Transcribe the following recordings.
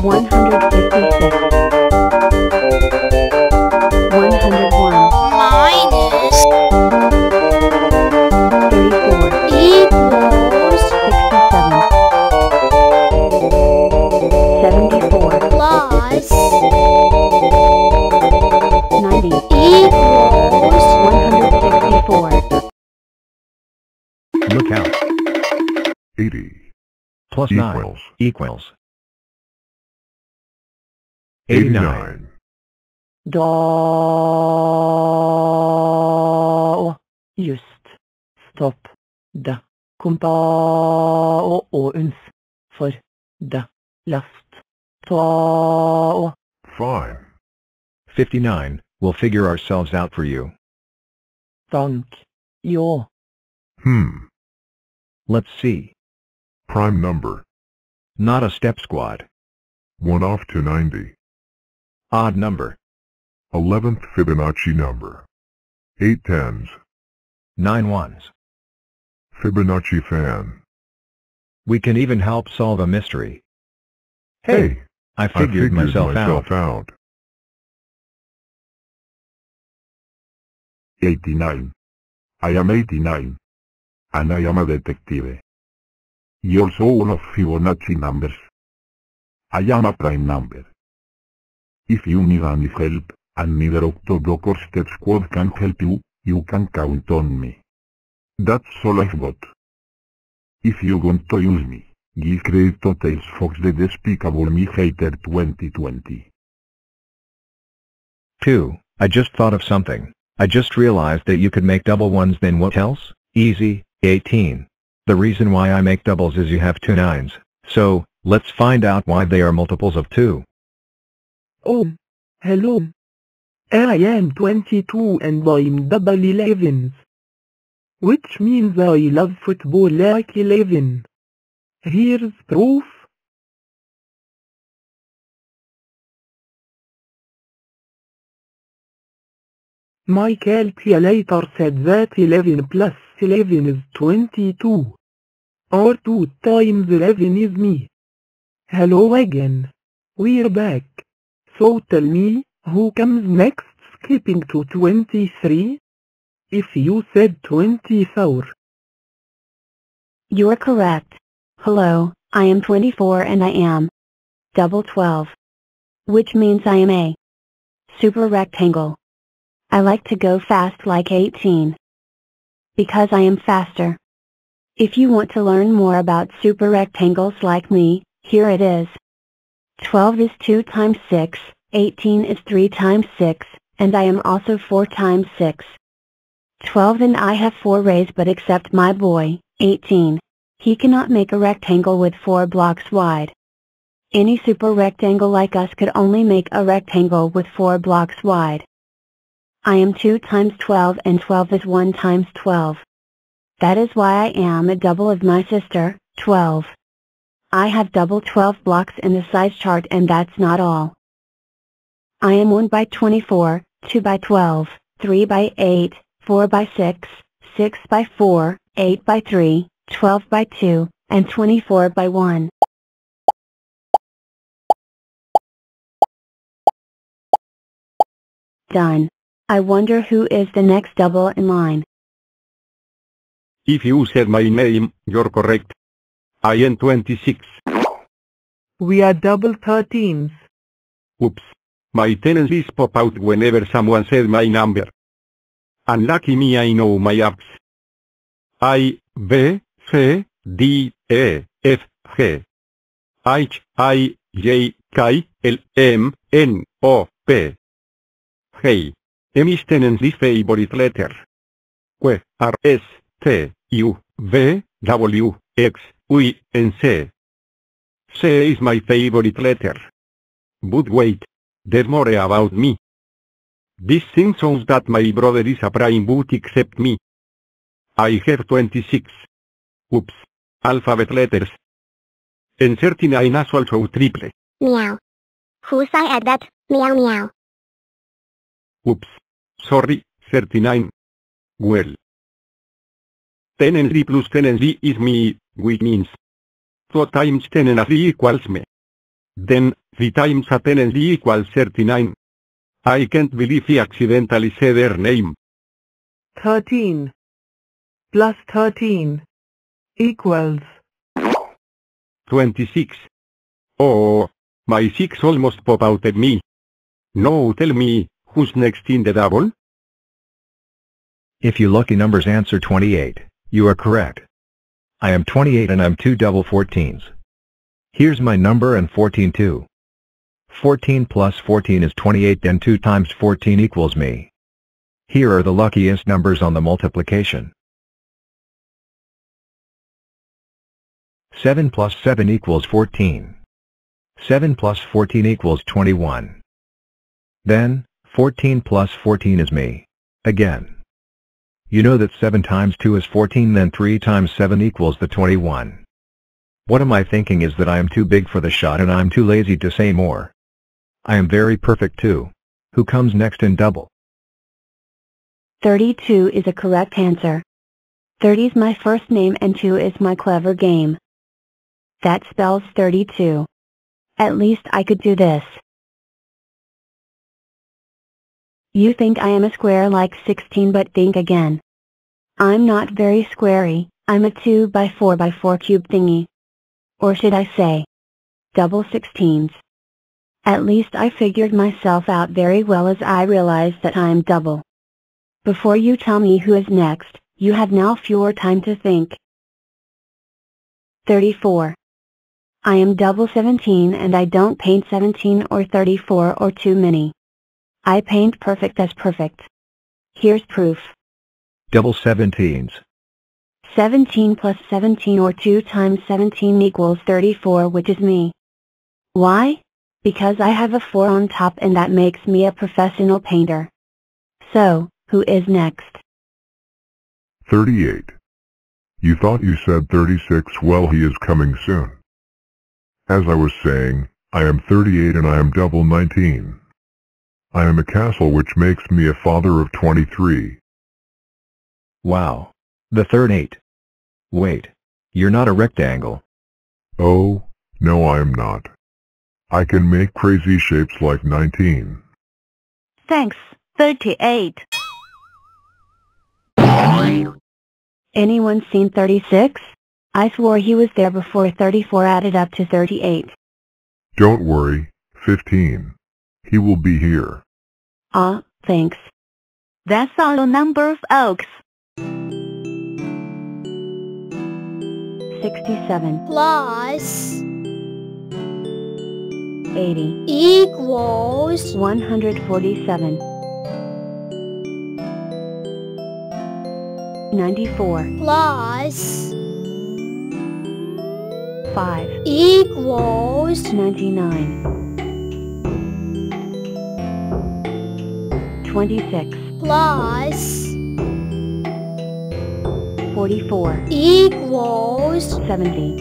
plus 90 equals 164 Look out. 80. Plus 9 Equals. Equals 89. 89. Da Just. Stopp. Det. Kompa og og uns. For. Det. Last. Ta og 5. 59. We'll figure ourselves out for you. stank. Jo. Hmm. Let's see. Prime number. Not a step squad. 1 off to 90. Odd number. 11th Fibonacci number. 8 tens. 9 ones. Fibonacci fan. We can even help solve a mystery. Hey, I I figured, myself, out. out. 89. I am 89. And I am a detective. Y also one of Fibonacci numbers. I am a prime number. If you need any help, and neither Octoblock or Step Squad can help you, you can count on me. That's all I've got. If you want to use me, give credit to Tails Fox the Despicable Me Hater 2020. 2. I just thought of something. I just realized that you could make double ones then what else? Easy, 18. The reason why I make doubles is you have two nines. So, let's find out why they are multiples of 2. Oh. Hello. I am 22 and I'm double 11s. Which means I love football like 11. Here's proof. My calculator said that 11 plus 11 is 22. Or 2 times 11 is me. Hello again. We're back. So tell me, who comes next skipping to 23? If you said 24. You're correct. Hello, I am 24 and I am double 12. Which means I am a super rectangle. I like to go fast like 18. Because I am faster. If you want to learn more about super rectangles like me, here it is. 12 is 2 times 6, 18 is 3 times 6, and I am also 4 times 6. 12 and I have 4 rays but except my boy, 18. He cannot make a rectangle with 4 blocks wide. Any super rectangle like us could only make a rectangle with 4 blocks wide. I am 2 times 12 and 12 is 1 times 12. That is why I am a double of my sister, 12. I have double 12 blocks in the size chart and that's not all. I am 1 by 24, 2 by 12, 3 by 8, 4 by 6, 6 by 4, 8 by 3, 12 by 2, and 24 by 1. Done. I wonder who is the next double in line. If you said my name, you're correct. I am 26. We are double 13s. Oops. My tendencies pop out whenever someone said my number. Unlucky me I know my apps. I, B, C, D, E, F, G. H, I, J, K, L, M, N, O, P. Hey. M is tendency's favorite letter. Q, R, S, T, U, V, W, X, Y, and Z. C is my favorite letter. But wait, there's more about me. This thing shows that my brother is a prime boot except me. I have 26. Oops. Alphabet letters. And 39 is also triple. Meow. Who said that? Meow meow. Oops. Sorry, 39. Well. 10 and 3 plus 10 and 3 is me, which means 2 times 10 and 3 equals me. Then, 3 times a 10 and D equals 39. I can't believe he accidentally said her name. 13 plus 13 equals 26. Oh, my 6 almost pop out at me. No tell me, who's next in the double? If you lucky numbers answer 28, you are correct. I am 28 and I'm two double 14s. Here's my number and 14 too. 14 plus 14 is 28 then 2 times 14 equals me. Here are the luckiest numbers on the multiplication. 7 plus 7 equals 14. 7 plus 14 equals 21. Then, 14 plus 14 is me. Again. You know that 7 times 2 is 14 then 3 times 7 equals the 21. What am I thinking is that I am too big for the shot and I'm too lazy to say more. I am very perfect too. Who comes next in double? 32 is a correct answer. 30 is my first name and 2 is my clever game. That spells 32. At least I could do this. You think I am a square like 16 but think again. I'm not very squarey, I'm a 2 by 4 by 4 cube thingy. Or should I say, double 16s. At least I figured myself out very well as I realized that I'm double. Before you tell me who is next, you have now fewer time to think. 34. I am double 17 and I don't paint 17 or 34 or too many. I paint perfect as perfect. Here's proof. Double 17s. 17 plus 17 or 2 times 17 equals 34 which is me. Why? Because I have a 4 on top and that makes me a professional painter. So, who is next? 38. You thought you said 36 well he is coming soon. As I was saying, I am 38 and I am double 19. I am a castle which makes me a father of 23. Wow. The third 8. Wait. You're not a rectangle. Oh, no I am not. I can make crazy shapes like 19. Thanks, 38. Anyone seen 36? I swore he was there before 34 added up to 38. Don't worry, 15. He will be here. Ah, thanks. That's all number of oaks. 67, plus 80, equals 147, 94, plus 5, equals 99, 26, plus 44, equals 70,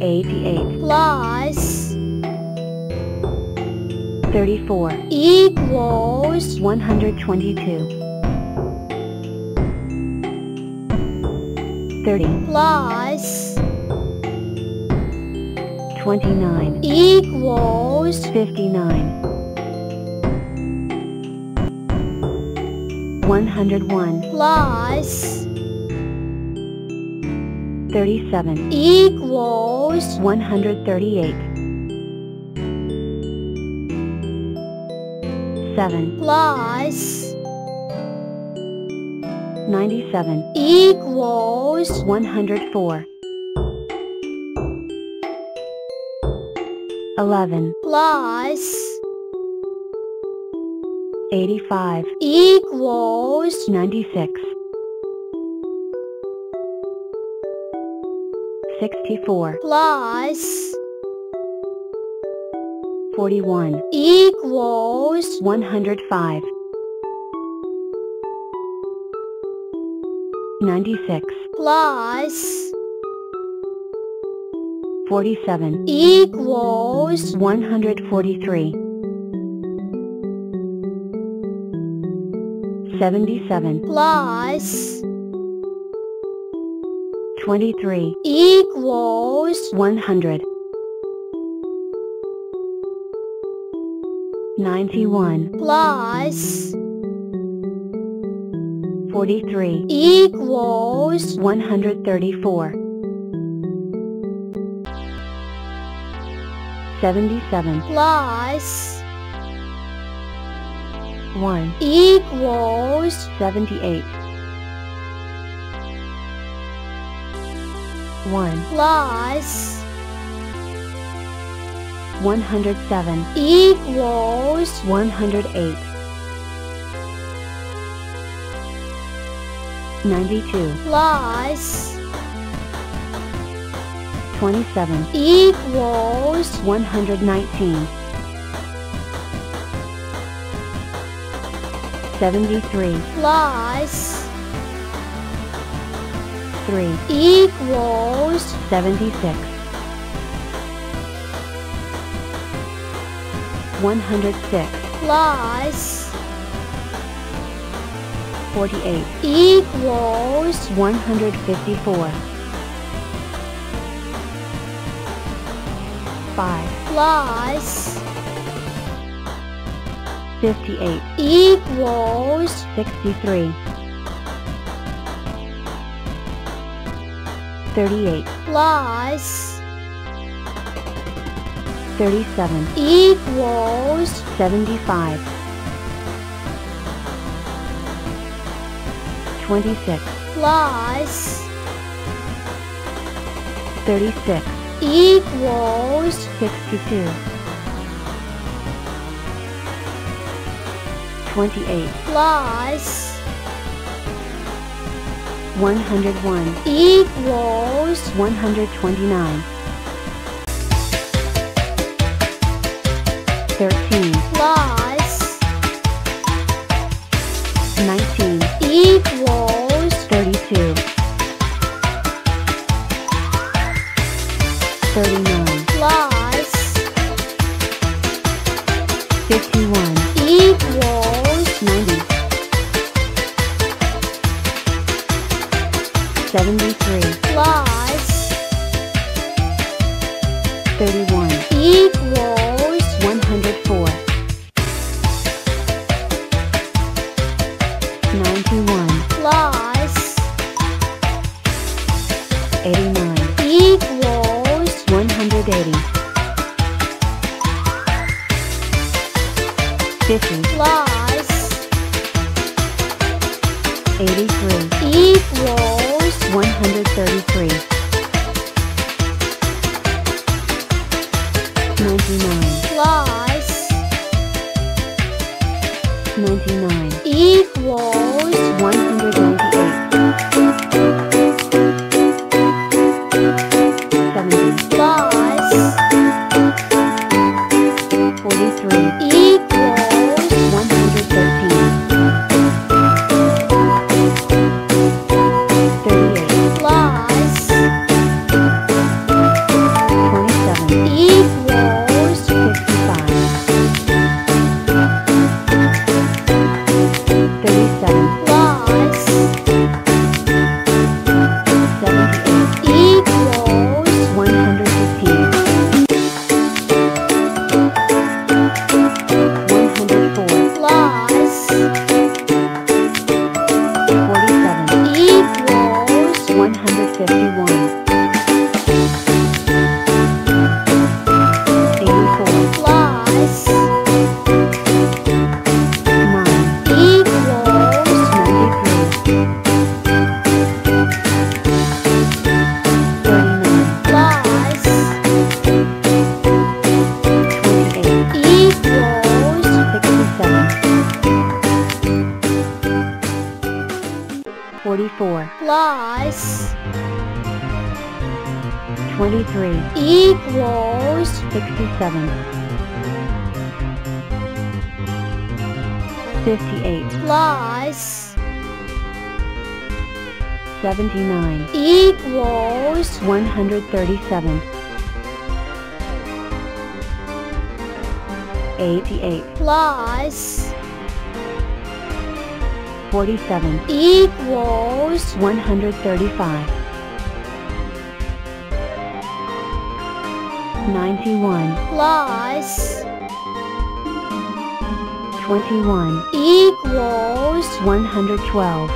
88, plus 34, equals 122, 30, plus 29, equals 59, 101, plus 37, equals 138, 7, plus 97, equals 104, 11, plus 85, equals 96, 64, plus 41, equals 105, 96, plus 47, equals 143, 77, plus 23, equals 100. 91, plus 43, equals 134. 77, plus 1, equals 78. 1, plus 107, equals 108. 92, plus 27, equals 119. 73, plus 3, equals 76. 106, plus 48, equals 154. 5, plus 58, equals 63. 38, plus 37, equals 75. 26, plus 36, equals 62. 28, plus 101, equals 129. 13, 99, 67. 58, plus. 79, equals. 137. 88, plus. 47, equals. 135. 91, plus 21, equals 112,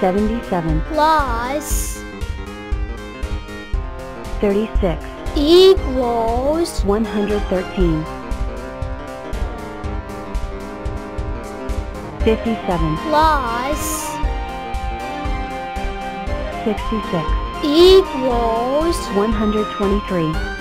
77, plus 36, equals 113, 57, plus 66, equals 123,